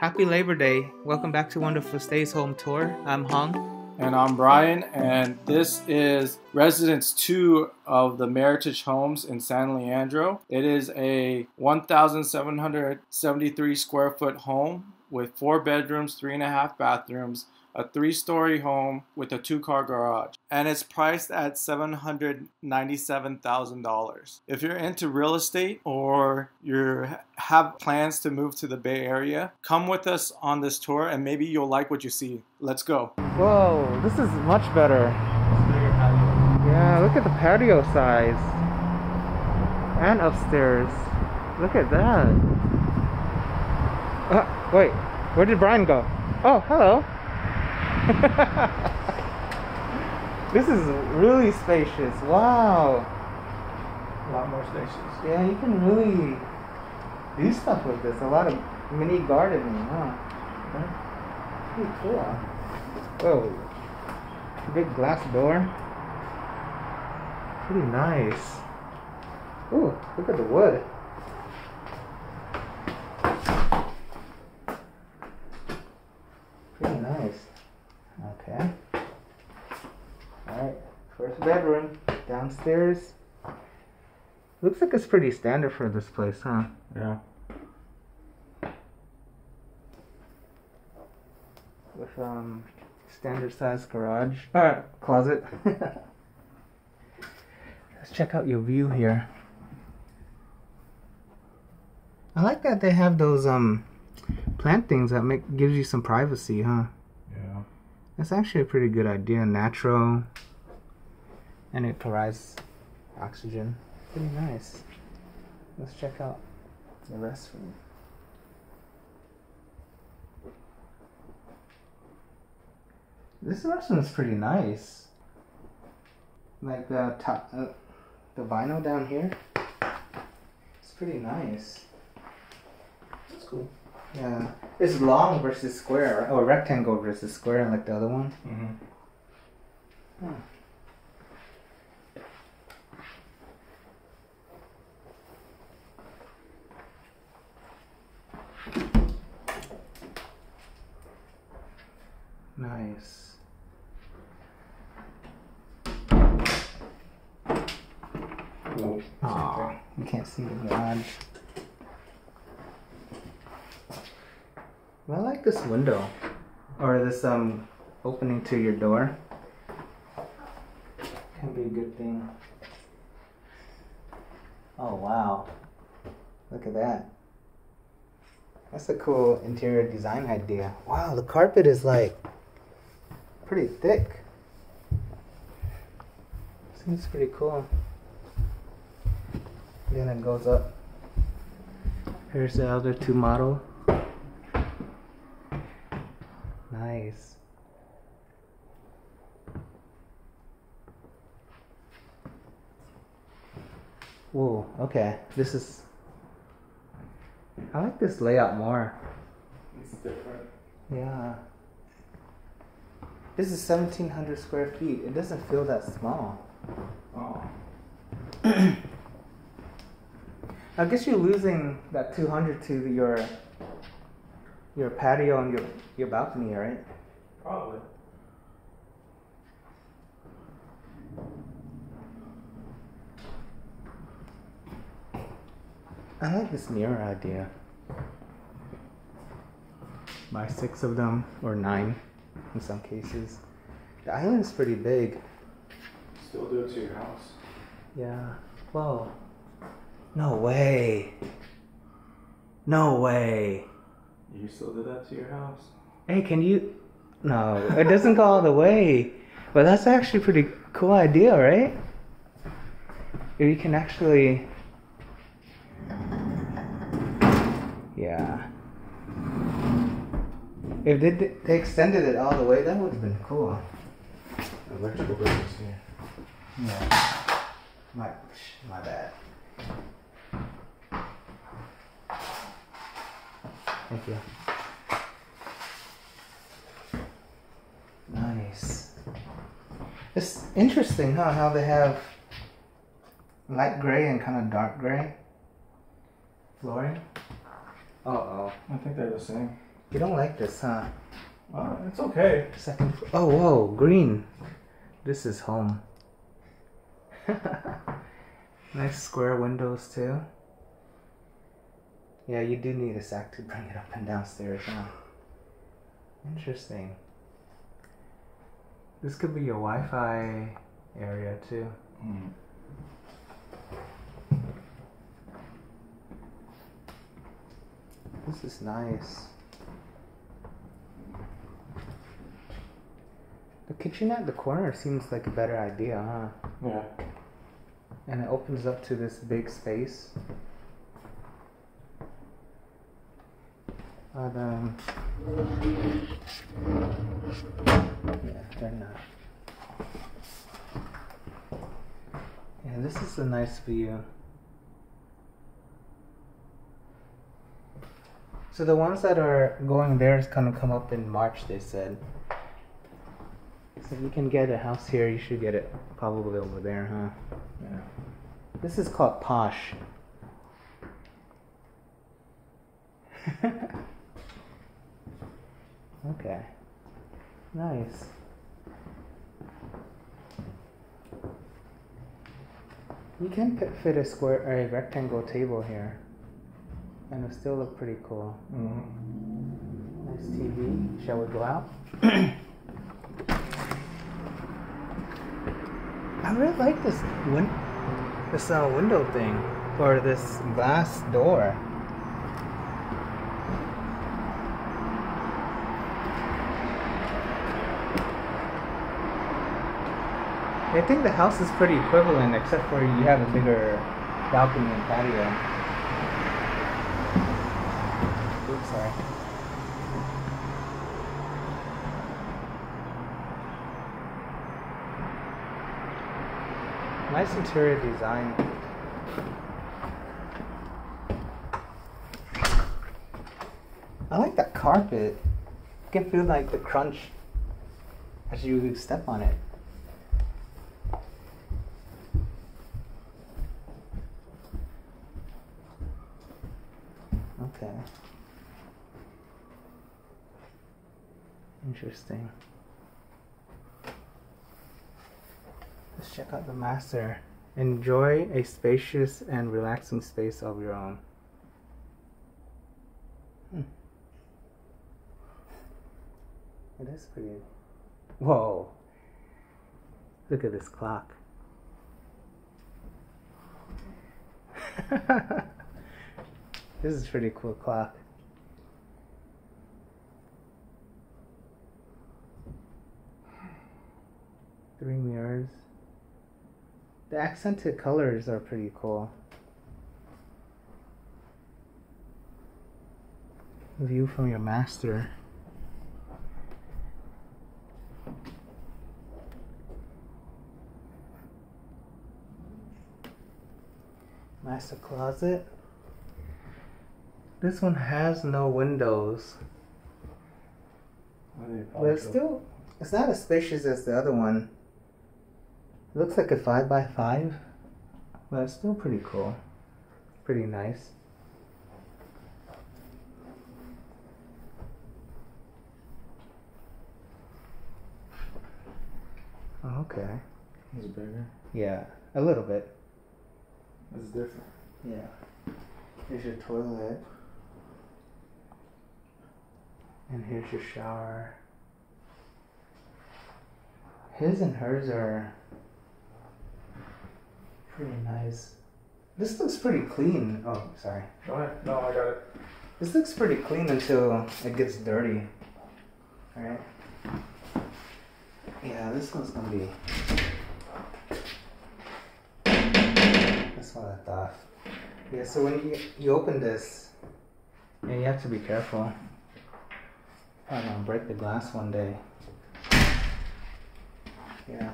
Happy Labor Day. Welcome back to Wonderful Stays Home Tour. I'm Hong. And I'm Brian, and this is Residence 2 of the Meritage Homes in San Leandro. It is a 1,773 square foot home with four bedrooms, three and a half bathrooms, a three story home with a two car garage, and it's priced at $797,000. If you're into real estate or you have plans to move to the Bay Area, come with us on this tour and maybe you'll like what you see. Let's go. Whoa, this is much better. Yeah, look at the patio size. And upstairs. Look at that. Uh, wait, where did Brian go? Oh, hello. this is really spacious. Wow. A lot more spacious. Yeah, you can really do stuff with this. A lot of mini gardening, huh? Pretty cool. Whoa. Big glass door. Pretty nice. Ooh, look at the wood. Pretty nice. Okay. Alright, first bedroom. Downstairs. Looks like it's pretty standard for this place, huh? Yeah. With um standard size garage. Uh closet. Let's check out your view here. I like that they have those um plant things that make gives you some privacy, huh? Yeah. That's actually a pretty good idea. Natural. And it provides oxygen. Pretty nice. Let's check out the restroom. This restroom is pretty nice. Like the top, uh, the vinyl down here. It's pretty nice. That's cool. Yeah, it's long versus square, or rectangle versus square, like the other one. Mm-hmm. Hmm. Nice. Aw, you can't see the garage. Well, I like this window, or this um opening to your door. Can be a good thing. Oh wow, look at that. That's a cool interior design idea. Wow, the carpet is like pretty thick. Seems pretty cool. Then it goes up. Here's the other two model. Nice. Whoa, okay. This is. I like this layout more. It's different. Yeah. This is 1700 square feet. It doesn't feel that small. Oh. I guess you're losing that 200 to your your patio and your your balcony, right? Probably. I like this mirror idea. Buy six of them or nine in some cases. The island's pretty big. Still do it to your house. Yeah. Whoa. No way. No way. You still do that to your house? Hey, can you? No, it doesn't go all the way. But that's actually a pretty cool idea, right? You can actually. Yeah. If they, they extended it all the way, that would have been cool. Electrical business here. Yeah. My, my bad. Thank you. Nice. It's interesting, huh? How they have light gray and kind of dark gray flooring. Uh oh. I think they're the same. You don't like this, huh? Uh, it's okay. Second. Oh, whoa, green. This is home. nice square windows too. Yeah, you do need a sack to bring it up and downstairs, huh? Interesting. This could be your Wi-Fi area too. Mm. This is nice. The kitchen at the corner seems like a better idea, huh? Yeah. And it opens up to this big space. But, um, yeah, they're not. Yeah, this is a nice view. So the ones that are going there is gonna come up in March, they said. So if you can get a house here, you should get it probably over there, huh? Yeah. This is called Posh. okay. Nice. You can fit- fit a square or a rectangle table here. And it'll still look pretty cool. Mm. Nice TV. Shall we go out? I really like this win- this uh, window thing or this glass door. I think the house is pretty equivalent except for you have a bigger balcony and patio. Oops, sorry. Nice interior design. I like that carpet. You can feel like the crunch as you step on it. Okay. Interesting. Let's Enjoy a spacious and relaxing space of your own. Hmm. It is pretty. Whoa. Look at this clock. this is pretty cool clock. Three mirrors. The accented colors are pretty cool. View from your master. Master closet. This one has no windows, but it's still it's not as spacious as the other one. It looks like a five by five, but it's still pretty cool. Pretty nice. Oh, okay. It's bigger. Yeah, a little bit. It's different. Yeah. Here's your toilet. And here's your shower. His and hers are pretty nice. This looks pretty clean. Oh, sorry. Go ahead. No, I got it. This looks pretty clean until it gets dirty. Alright? Yeah, this one's gonna be. That's what I thought. Yeah, so when you, you open this, yeah, you have to be careful. Probably gonna break the glass one day. Yeah.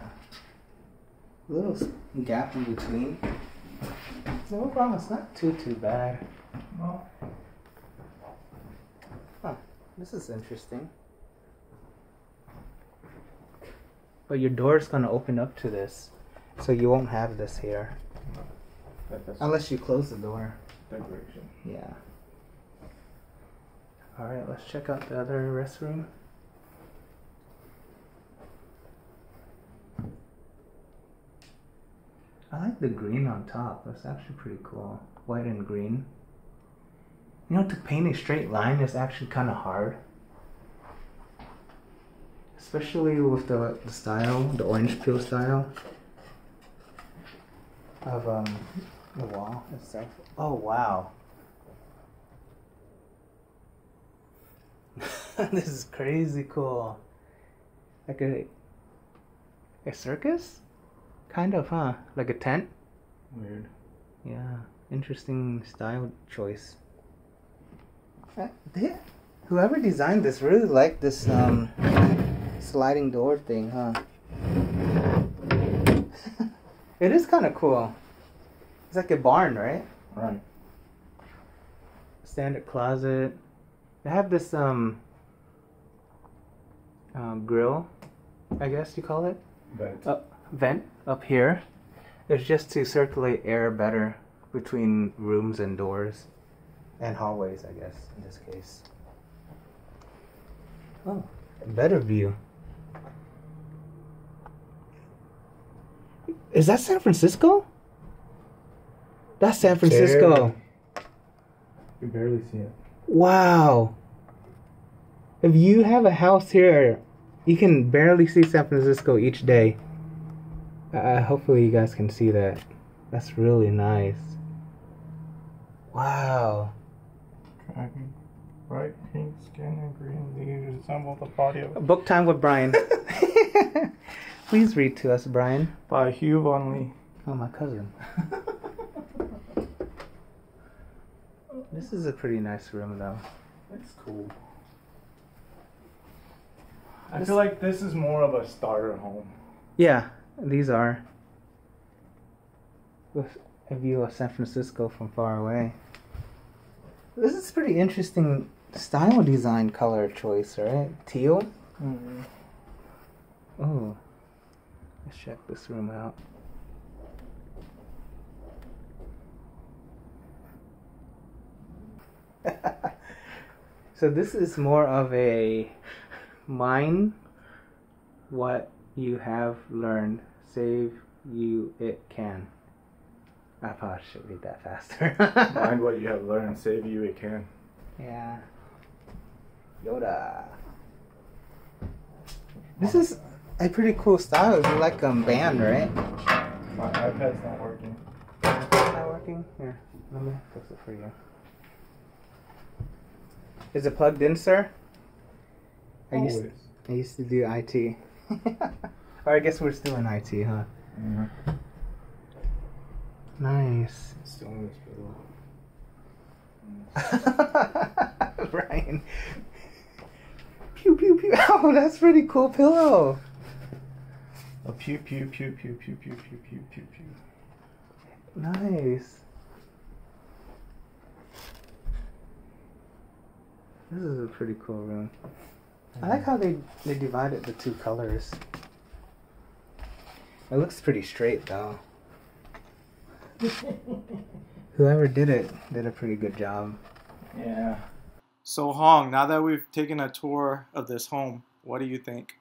Little gap in between. No problem, it's not too, too bad. No. Huh, this is interesting. But your door is gonna open up to this, so you won't have this here. Unless you close the door. decoration. Yeah. All right, let's check out the other restroom. I like the green on top. That's actually pretty cool. White and green. You know, to paint a straight line is actually kind of hard. Especially with the, the style, the orange peel style of um, the wall itself. Oh, wow. this is crazy cool. Like a a circus? Kind of, huh? Like a tent? Weird. Yeah, interesting style choice. Uh, they, whoever designed this really liked this um, sliding door thing, huh? it is kind of cool. It's like a barn, right? Right. Standard closet. They have this um, um grill, I guess you call it. Vent. uh, vent up here is just to circulate air better between rooms and doors and hallways, I guess, in this case. Oh, better view. Is that San Francisco? That's San Francisco. You barely see it. Wow. If you have a house here, you can barely see San Francisco each day. Uh, hopefully, you guys can see that. That's really nice. Wow. Dragon. Bright pink skin and green leaves resemble the body of. Book time with Brian. Please read to us, Brian. By Hugh Von Lee. Oh, my cousin. this is a pretty nice room, though. That's cool. I feel like this is more of a starter home. Yeah, these are. With a view of San Francisco from far away. This is pretty interesting style design color choice, right? Teal? Mm-hmm. Oh. Let's check this room out. so this is more of a mine what you have learned save you it can. I probably should read that faster. Mind what you have learned, save you it can. yeah. Yoda. This is a pretty cool style. You like um band right? My iPad's not working. It's not working? Here let me fix it for you. Is it plugged in sir? I used, Always. I used to do IT. or I guess we're still in IT, huh? Mm-hmm. Nice. Still in this pillow. Brian. Pew pew pew. Oh, that's pretty cool pillow. A pew pew pew pew pew pew pew pew pew pew. Nice. This is a pretty cool room. I like how they they divided the two colors. It looks pretty straight though. Whoever did it did a pretty good job. Yeah. So Hong, now that we've taken a tour of this home, what do you think?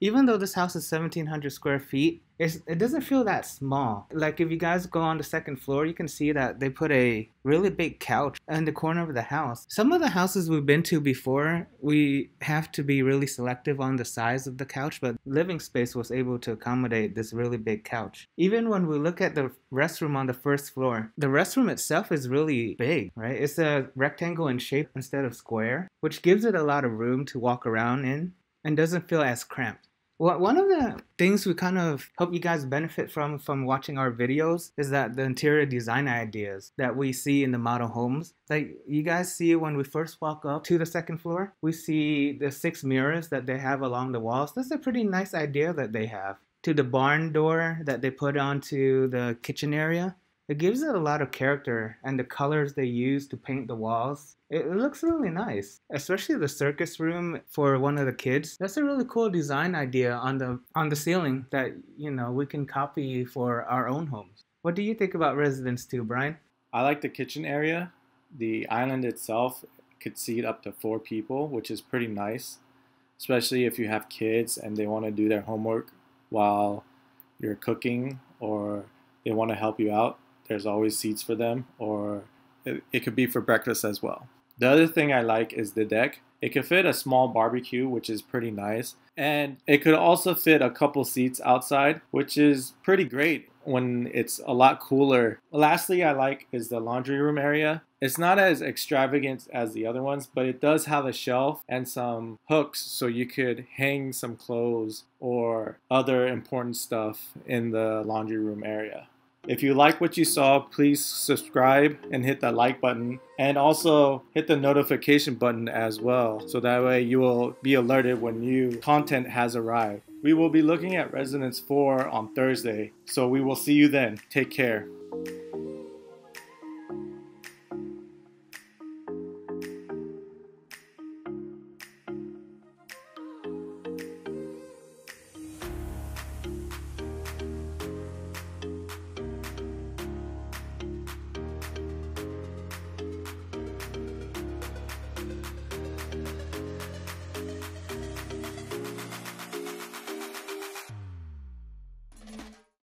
Even though this house is 1700 square feet, it doesn't feel that small. Like if you guys go on the second floor, you can see that they put a really big couch in the corner of the house. Some of the houses we've been to before, we have to be really selective on the size of the couch, but living space was able to accommodate this really big couch. Even when we look at the restroom on the first floor, the restroom itself is really big, right? It's a rectangle in shape instead of square, which gives it a lot of room to walk around in and doesn't feel as cramped. Well, one of the things we kind of hope you guys benefit from from watching our videos is that the interior design ideas that we see in the model homes. Like you guys see when we first walk up to the second floor, we see the six mirrors that they have along the walls. That's a pretty nice idea that they have. To the barn door that they put onto the kitchen area, it gives it a lot of character and the colors they use to paint the walls. It looks really nice, especially the circus room for one of the kids. That's a really cool design idea on the on the ceiling that you know we can copy for our own homes. What do you think about Residence 2, Brian? I like the kitchen area. The island itself could seat up to four people, which is pretty nice, especially if you have kids and they want to do their homework while you're cooking or they want to help you out. There's always seats for them, or it, it could be for breakfast as well. The other thing I like is the deck. It could fit a small barbecue, which is pretty nice. And it could also fit a couple seats outside, which is pretty great when it's a lot cooler. Lastly, I like is the laundry room area. It's not as extravagant as the other ones, but it does have a shelf and some hooks so you could hang some clothes or other important stuff in the laundry room area. If you like what you saw, please subscribe and hit that like button and also hit the notification button as well so that way you will be alerted when new content has arrived. We will be looking at Residence 4 on Thursday, so we will see you then. Take care.